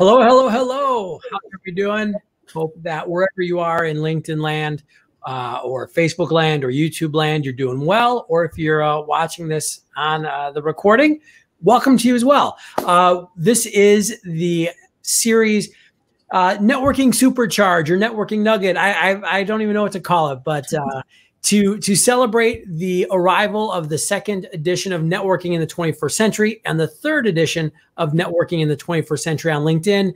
Hello, hello, hello. How are you doing? Hope that wherever you are in LinkedIn land uh, or Facebook land or YouTube land, you're doing well. Or if you're uh, watching this on uh, the recording, welcome to you as well. Uh, this is the series uh, Networking Supercharge or Networking Nugget. I, I, I, don't even know what to call it, but uh, to to celebrate the arrival of the second edition of networking in the 21st century and the third edition of networking in the 21st century on linkedin.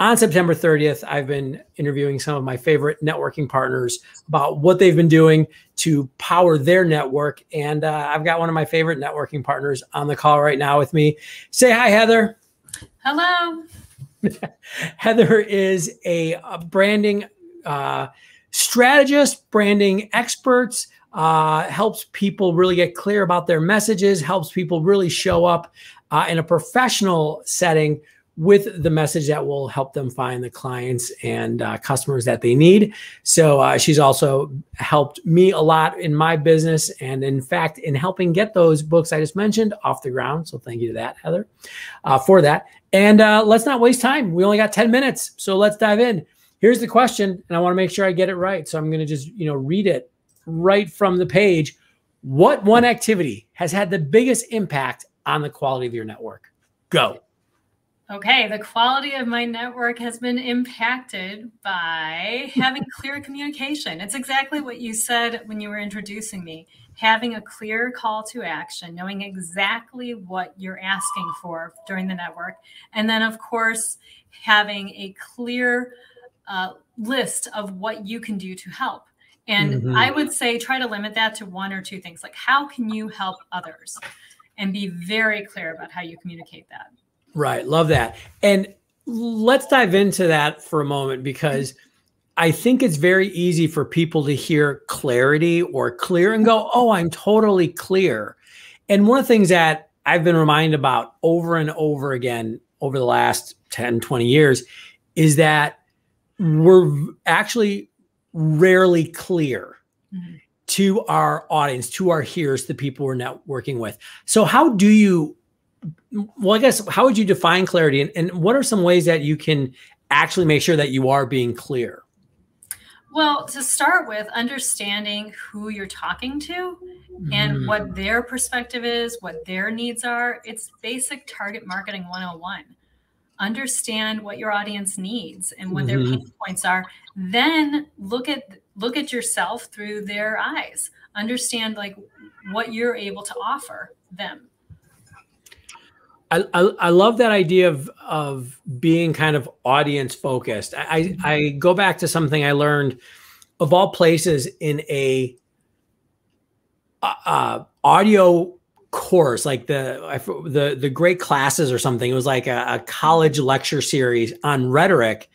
On september 30th i've been interviewing some of my favorite networking partners about what they've been doing to power their network. And uh, i've got one of my favorite networking partners on the call right now with me. Say hi heather. Hello. Heather is a, a branding uh, strategist, branding experts, uh, helps people really get clear about their messages, helps people really show up uh, in a professional setting with the message that will help them find the clients and uh, customers that they need. So uh, she's also helped me a lot in my business and, in fact, in helping get those books I just mentioned off the ground. So thank you to that, Heather, uh, for that. And uh, let's not waste time. We only got 10 minutes. So let's dive in. Here's the question, and I want to make sure I get it right. So I'm going to just, you know, read it right from the page. What one activity has had the biggest impact on the quality of your network? Go. Okay, the quality of my network has been impacted by having clear communication. It's exactly what you said when you were introducing me. Having a clear call to action, knowing exactly what you're asking for during the network. And then, of course, having a clear uh, list of what you can do to help. And mm-hmm. I would say try to limit that to one or two things like how can you help others and be very clear about how you communicate that. Right. Love that. And let's dive into that for a moment because I think it's very easy for people to hear clarity or clear and go, oh, I'm totally clear. And one of the things that I've been reminded about over and over again over the last 10, 20 years is that we're actually rarely clear mm-hmm. to our audience, to our hearers, the people we're networking with. So, how do you? Well, I guess how would you define clarity, and, and what are some ways that you can actually make sure that you are being clear? Well, to start with, understanding who you're talking to and mm. what their perspective is, what their needs are. It's basic target marketing 101 understand what your audience needs and what mm-hmm. their pain points are then look at look at yourself through their eyes understand like what you're able to offer them I, I, I love that idea of of being kind of audience focused. I, I go back to something I learned of all places in a uh, uh audio course, like the the the great classes or something. It was like a, a college lecture series on rhetoric.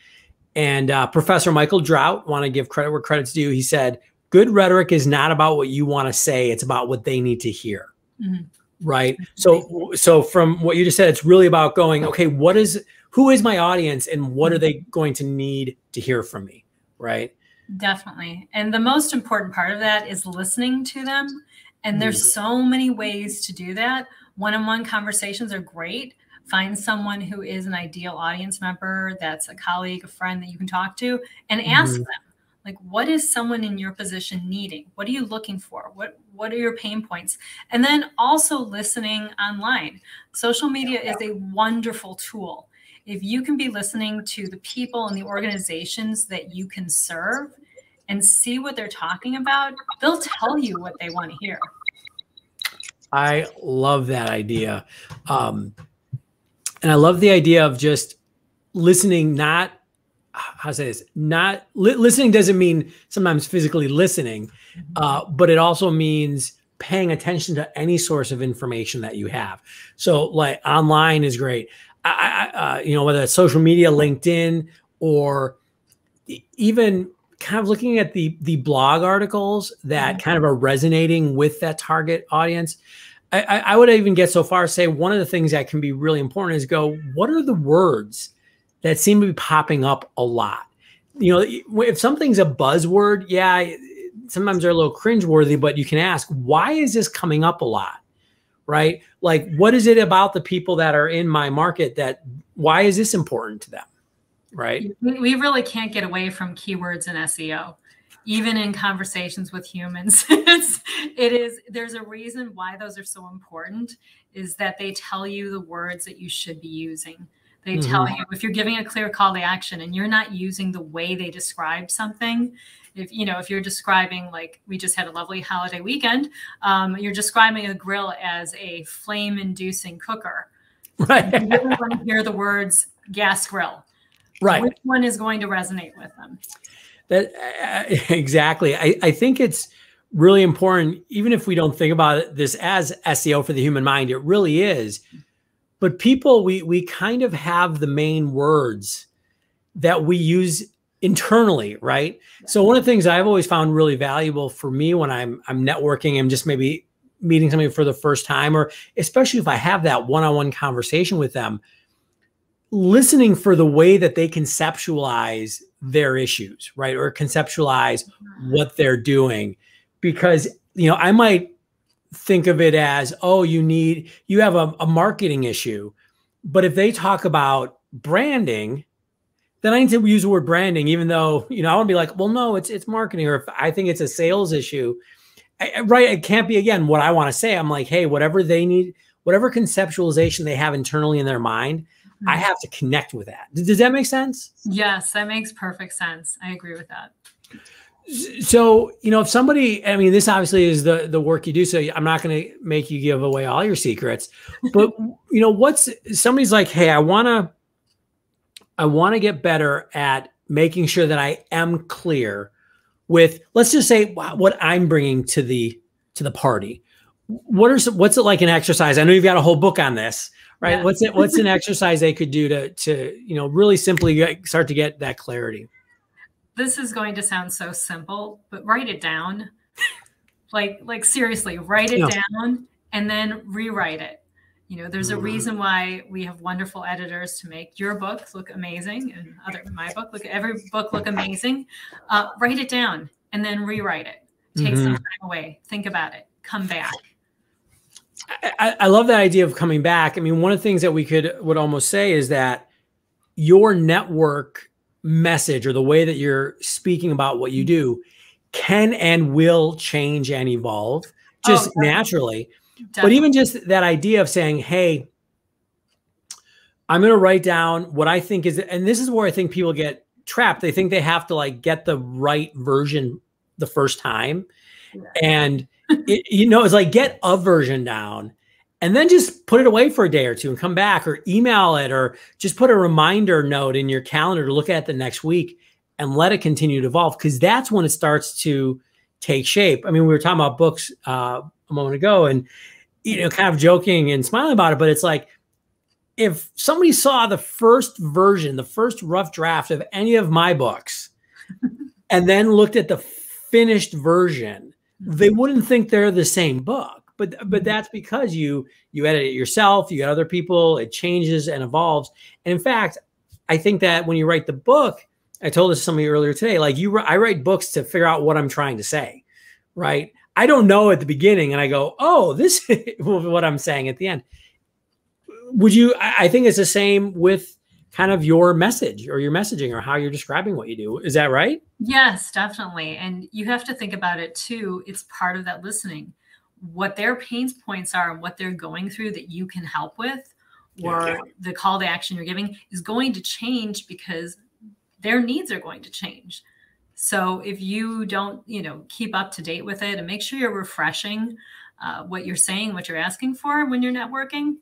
And uh, Professor Michael Drout want to give credit where credit's due. He said, "Good rhetoric is not about what you want to say; it's about what they need to hear." Mm-hmm. Right. So, so from what you just said, it's really about going. Okay, what is who is my audience, and what are they going to need to hear from me? Right. Definitely. And the most important part of that is listening to them and there's mm. so many ways to do that. One on one conversations are great. Find someone who is an ideal audience member, that's a colleague, a friend that you can talk to, and ask mm-hmm. them like what is someone in your position needing what are you looking for what what are your pain points and then also listening online social media is a wonderful tool if you can be listening to the people and the organizations that you can serve and see what they're talking about, they'll tell you what they want to hear. I love that idea. Um, and I love the idea of just listening, not how to say this, not li listening doesn't mean sometimes physically listening, uh, but it also means paying attention to any source of information that you have. So like online is great. I, I uh, you know, whether it's social media, LinkedIn, or even kind of looking at the the blog articles that mm-hmm. kind of are resonating with that target audience. I, I, would even get so far as say one of the things that can be really important is go, what are the words that seem to be popping up a lot? You know, if something's a buzzword, yeah, sometimes they're a little cringeworthy, but you can ask, why is this coming up a lot? right? Like, what is it about the people that are in my market that why is this important to them? Right. We really can't get away from keywords in SEO, even in conversations with humans. it's, it is, there's a reason why those are so important is that they tell you the words that you should be using. They mm-hmm. tell you if you're giving a clear call to action and you're not using the way they describe something, if you know if you're describing like we just had a lovely holiday weekend um, you're describing a grill as a flame inducing cooker right you really want to hear the words gas grill right. Which one is going to resonate with them? That uh, exactly. I, I think it's really important even if we don't think about this as seo for the human mind it really is. But people we we kind of have the main words that we use internally, right? So one of the things I've always found really valuable for me when I'm I'm networking and just maybe meeting somebody for the first time, or especially if I have that one-on-one conversation with them, listening for the way that they conceptualize their issues, right? Or conceptualize what they're doing. Because, you know, I might think of it as, oh, you need, you have a, a marketing issue. But if they talk about branding, then I need to use the word branding, even though you know I want to be like, well, no, it's it's marketing, or if I think it's a sales issue, I, right? It can't be again what I want to say. I'm like, hey, whatever they need, whatever conceptualization they have internally in their mind, mm-hmm. I hmm. have to connect with that. Does that make sense? Yes, that makes perfect sense. I agree with that. So you know, if somebody, I mean, this obviously is the the work you do. So I'm not going to make you give away all your secrets, but you know, what's somebody's like, hey, I want to I want to get better at making sure that I am clear with let's just say what I'm bringing to the to the party. What are some, what's it like an exercise? I know you've got a whole book on this, right? Yeah. What's it what's an exercise they could do to to you know really simply get, start to get that clarity? This is going to sound so simple, but write it down. like like seriously, write it down and then rewrite it you know there's a mm-hmm. reason why we have wonderful editors to make your book look amazing and other my book look every book look amazing uh, write it down and then rewrite it take mm-hmm. some time away think about it come back I, I love that idea of coming back i mean one of the things that we could would almost say is that your network message or the way that you're speaking about what you mm-hmm. do can and will change and evolve oh, just oh, naturally Definitely. But even just that idea of saying, hey, I'm going to write down what I think is, and this is where I think people get trapped. They think they have to like get the right version the first time. Yeah. And, it, you know, it's like get a version down and then just put it away for a day or two and come back or email it or just put a reminder note in your calendar to look at the next week and let it continue to evolve because that's when it starts to take shape. I mean, we were talking about books uh, a moment ago and you know kind of joking and smiling about it but it's like if somebody saw the first version the first rough draft of any of my books and then looked at the finished version they wouldn't think they're the same book but but mm-hmm. that's because you you edit it yourself you got other people it changes and evolves and in fact i think that when you write the book i told this to somebody earlier today like you i write books to figure out what i'm trying to say right I don't know at the beginning, and I go, "Oh, this is what I'm saying at the end." Would you? I think it's the same with kind of your message or your messaging or how you're describing what you do. Is that right? Yes, definitely. And you have to think about it too. It's part of that listening. What their pain points are and what they're going through that you can help with, or okay. the call to action you're giving is going to change because their needs are going to change. So if you don't, you know, keep up to date with it and make sure you're refreshing uh, what you're saying, what you're asking for when you're networking,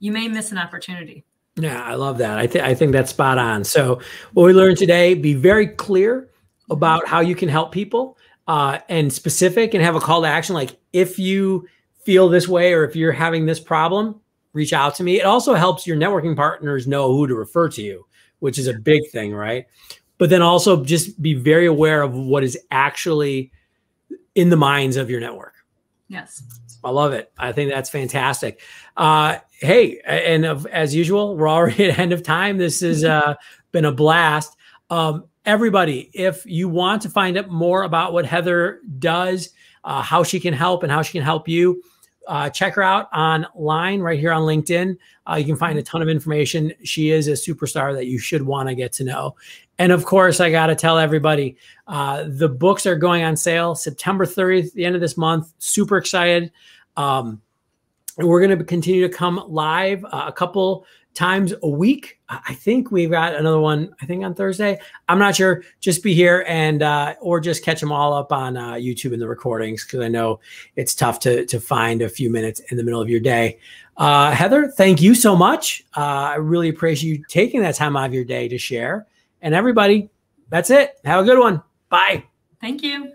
you may miss an opportunity. Yeah, I love that. I think I think that's spot on. So what we learned today: be very clear about how you can help people uh, and specific, and have a call to action. Like if you feel this way or if you're having this problem, reach out to me. It also helps your networking partners know who to refer to you, which is a big thing, right? but then also just be very aware of what is actually in the minds of your network. Yes. I love it. I think that's fantastic. Uh, hey, and as usual, we're already at end of time. This has uh, been a blast. Um, everybody, if you want to find out more about what Heather does, uh, how she can help, and how she can help you, uh, check her out online right here on LinkedIn. Uh, you can find a ton of information. She is a superstar that you should want to get to know. And of course, I got to tell everybody uh, the books are going on sale September 30th, the end of this month. Super excited. Um, we're going to continue to come live uh, a couple times a week. I think we've got another one. I think on Thursday. I'm not sure. Just be here and uh, or just catch them all up on uh, YouTube in the recordings because I know it's tough to to find a few minutes in the middle of your day. Uh, Heather, thank you so much. Uh, I really appreciate you taking that time out of your day to share. And everybody, that's it. Have a good one. Bye. Thank you.